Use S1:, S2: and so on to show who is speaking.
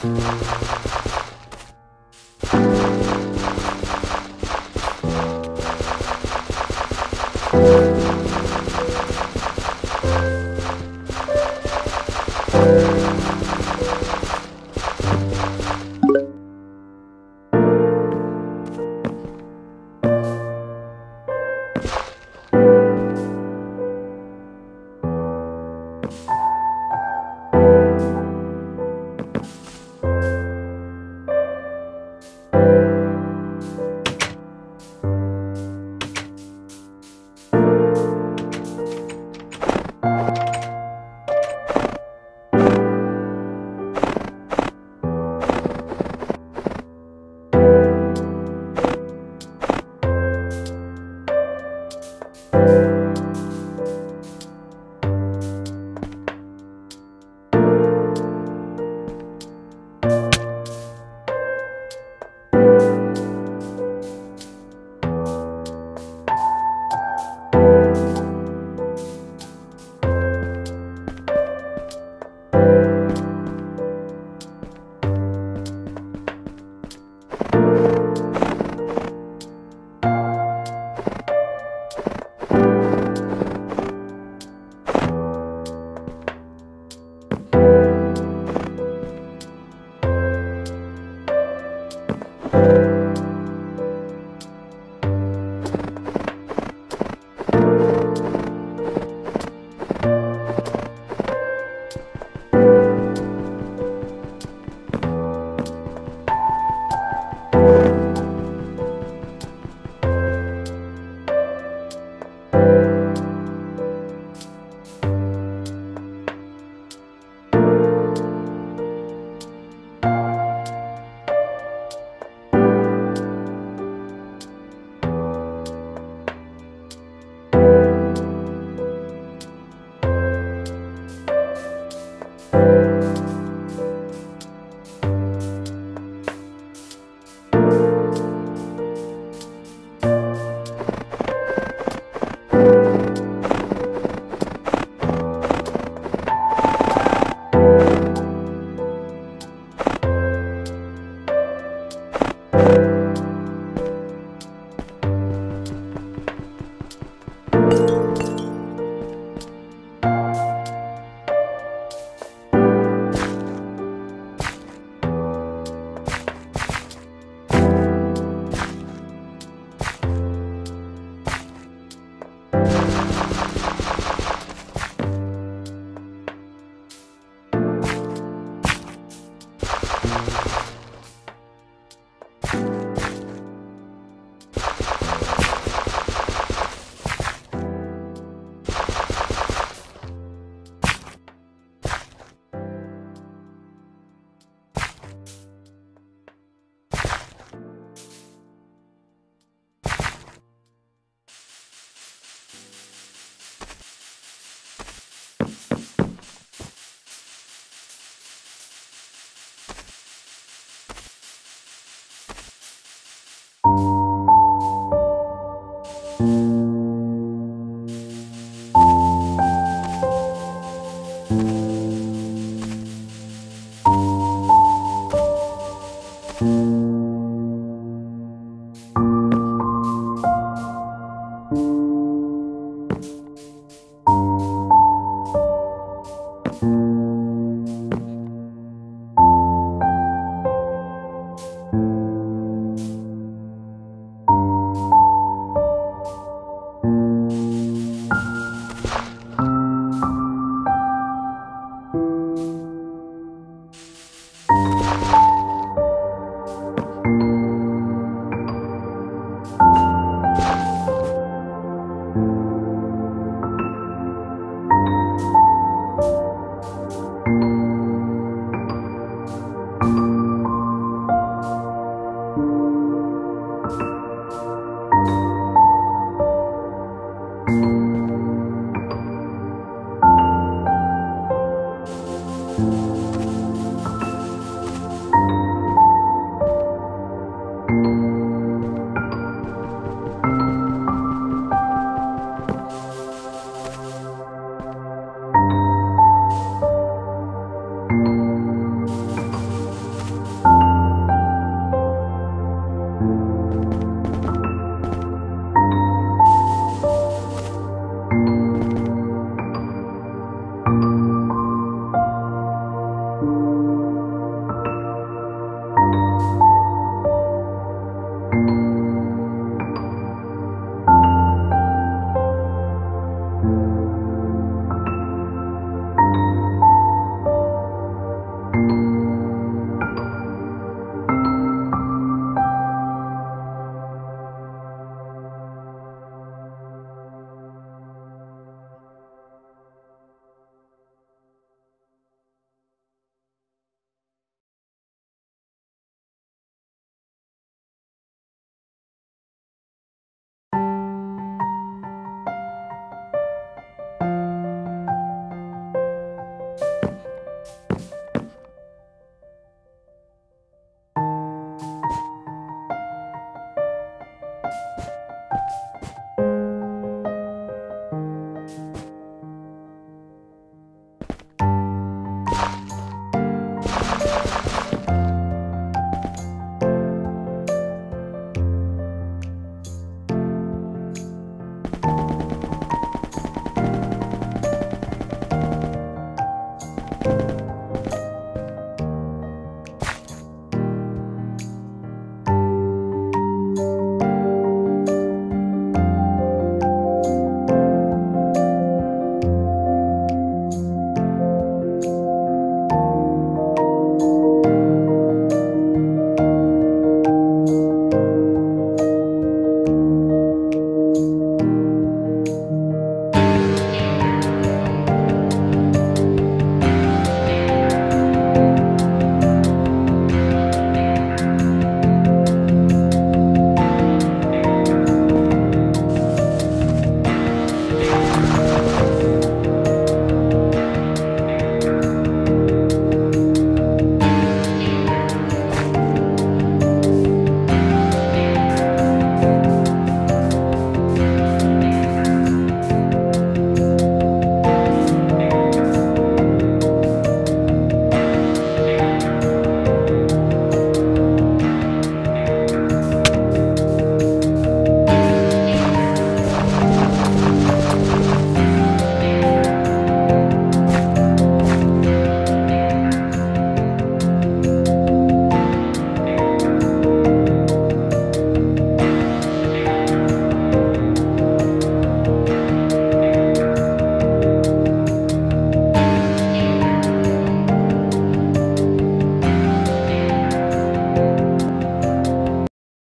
S1: Mm-hmm.